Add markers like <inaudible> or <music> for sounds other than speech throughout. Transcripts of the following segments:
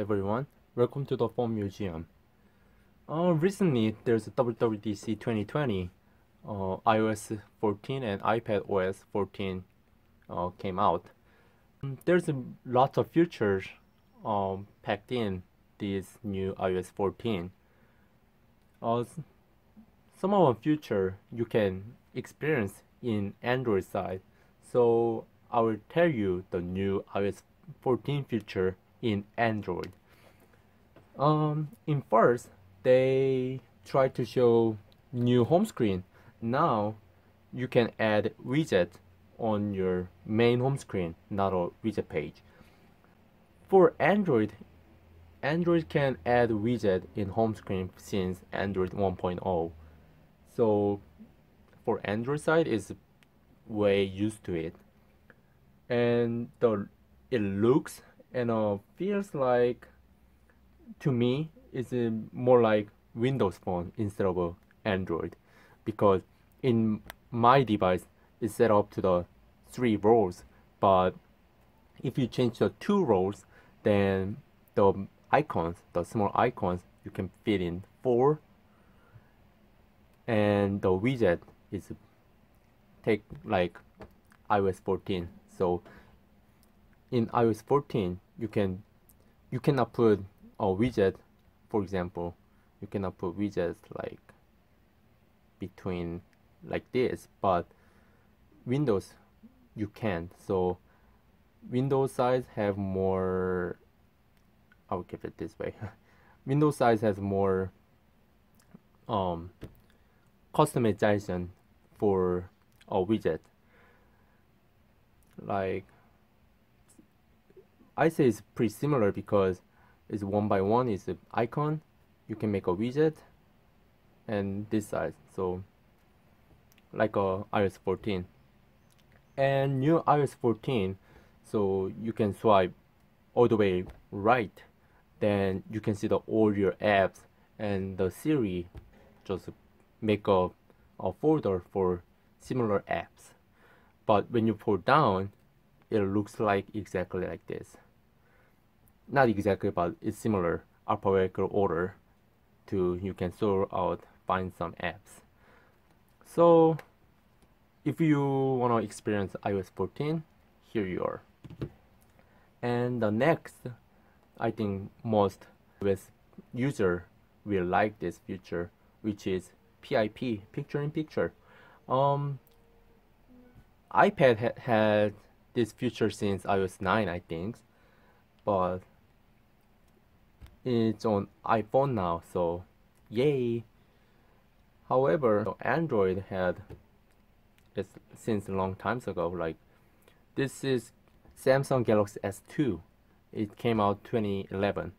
everyone, welcome to the Phone Museum. Uh, recently, there's a WWDC 2020, uh, iOS 14 and iPad OS 14 uh, came out. Mm, there's a lot of features um, packed in this new iOS 14. Uh, some of the future you can experience in Android side, so I will tell you the new iOS 14 feature in Android. Um, in first, they try to show new home screen. Now, you can add widget on your main home screen, not a widget page. For Android, Android can add widget in home screen since Android 1.0. So for Android side is way used to it. And the it looks and uh, feels like to me it's more like Windows phone instead of Android. Because in my device it's set up to the three rows but if you change the two rows then the icons the small icons you can fit in four. And the widget is take like iOS 14 so in iOS 14 you can you cannot put a widget for example you cannot put widgets like between like this but Windows you can. So Windows size have more I'll keep it this way. <laughs> Windows size has more um, customization for a widget. Like I say it's pretty similar because it's one by one it's an icon. You can make a widget and this size. So like a iOS 14. And new iOS 14, so you can swipe all the way right. Then you can see the all your apps and the Siri just make a, a folder for similar apps. But when you pull down, it looks like exactly like this not exactly but it's similar alphabetical order to you can sort out find some apps. So if you want to experience iOS 14 here you are. And the next I think most with user will like this feature which is PIP picture in picture. Um, iPad ha had this feature since iOS 9 I think but it's on iPhone now, so yay. However, Android had it since long time ago. Like this is Samsung Galaxy S2. It came out 2011.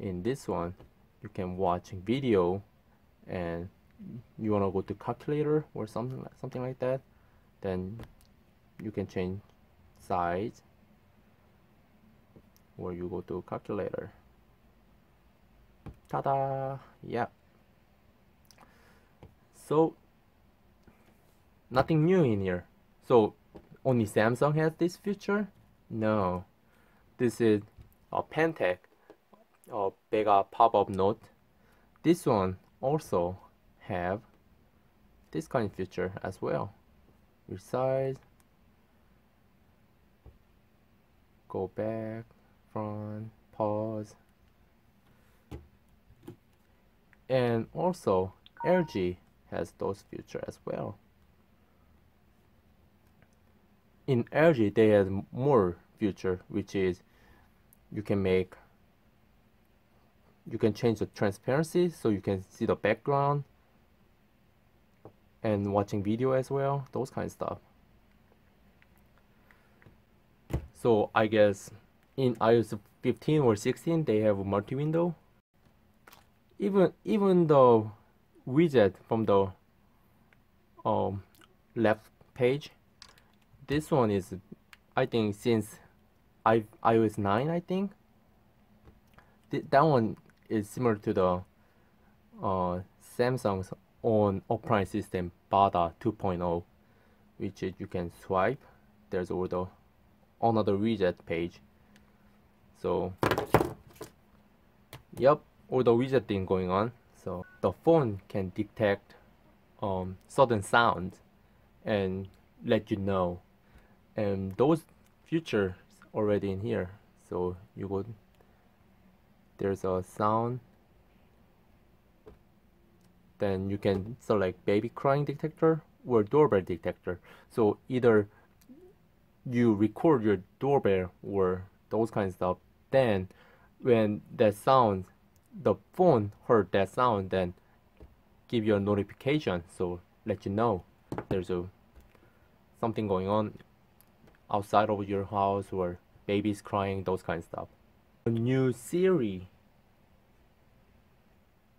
In this one, you can watch video, and you wanna go to calculator or something something like that. Then you can change size, or you go to calculator. Ta-da! Yeah. So, nothing new in here. So, only Samsung has this feature? No. This is a Pantech, a Vega pop-up note. This one also have this kind of feature as well. Resize, go back, front, pause, and also LG has those features as well. In LG they have more feature which is you can make you can change the transparency so you can see the background and watching video as well those kind of stuff so I guess in iOS 15 or 16 they have multi-window even even the widget from the um, left page this one is I think since I, iOS 9 I think. Th that one is similar to the uh, Samsung's own operating system Bada 2.0 which you can swipe. There's also another widget page. So yep all the widget thing going on so the phone can detect um, sudden sounds and let you know. And those features already in here so you would there's a sound then you can select baby crying detector or doorbell detector. So either you record your doorbell or those kind of stuff then when that sound the phone heard that sound then give you a notification so let you know there's a something going on outside of your house or babies crying those kind of stuff. A new Siri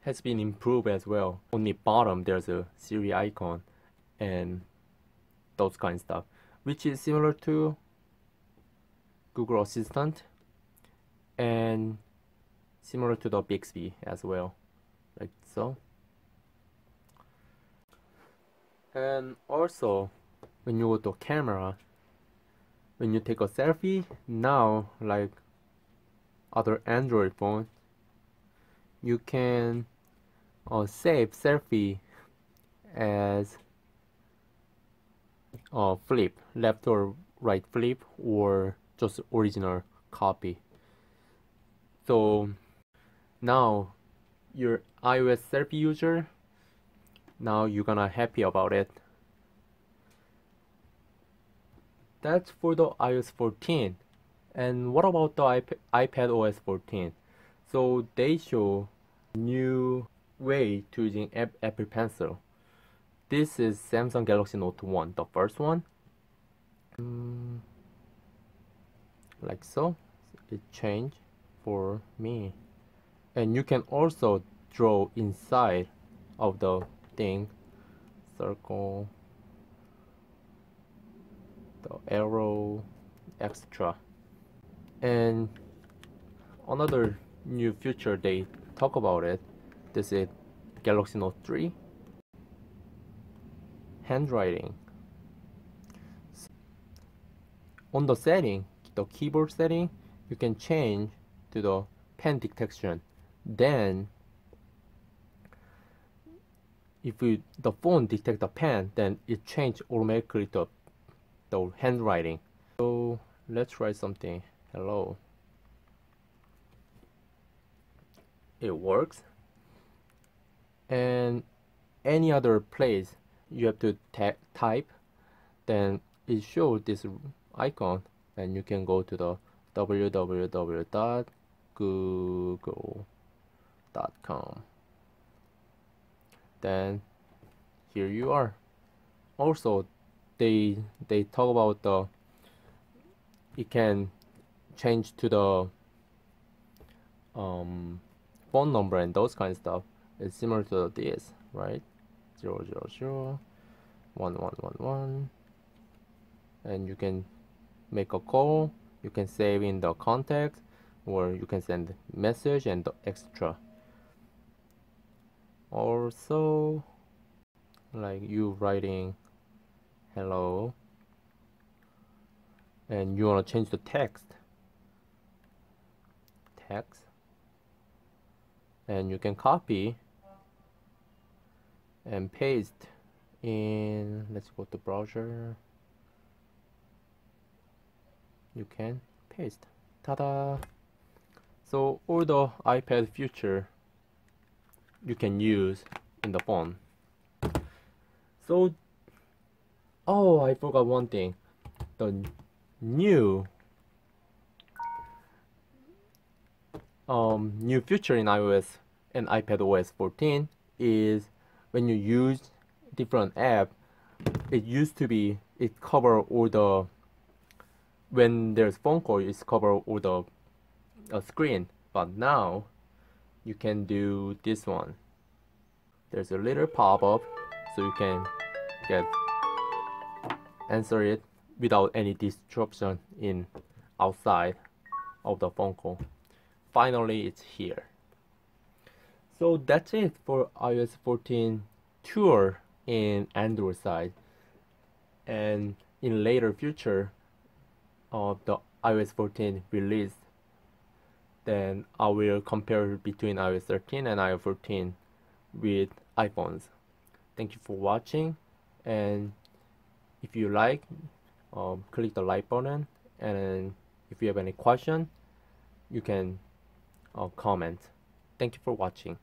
has been improved as well. On the bottom there's a Siri icon and those kind of stuff which is similar to Google Assistant. And similar to the Bixby as well like so. And also when you go to camera when you take a selfie now like other Android phones you can uh, save selfie as uh, flip left or right flip or just original copy. So now your iOS selfie user now you're gonna happy about it. That's for the iOS 14 and what about the iP iPad OS 14 so they show new way to using Apple Pencil. This is Samsung Galaxy Note 1 the first one. Mm, like so. It changed for me and you can also draw inside of the thing circle the arrow etc and another new feature they talk about it. This is Galaxy Note 3 handwriting. On the setting the keyboard setting you can change to the pen detection then if the phone detect the pen then it change automatically to the handwriting. So let's write something. Hello. It works. And any other place you have to type then it shows this icon and you can go to the www.google.com then here you are. Also they they talk about the it can change to the um, phone number and those kind of stuff. It's similar to this right? Zero zero zero one one one one. And you can make a call. You can save in the context or you can send message and extra also like you writing hello and you want to change the text. Text. And you can copy and paste in let's go to browser. You can paste. Ta-da! So all the iPad feature you can use in the phone. So oh I forgot one thing. The new um, new feature in iOS and iPad OS 14 is when you use different app it used to be it cover all the when there's phone call it's cover all the uh, screen. But now you can do this one. There's a little pop-up so you can get answer it without any disruption in outside of the phone call. Finally it's here. So that's it for iOS 14 tour in Android side. And in later future of the iOS 14 release then I will compare between iOS 13 and iOS 14 with iPhones. Thank you for watching and if you like um, click the like button and if you have any question you can uh, comment. Thank you for watching.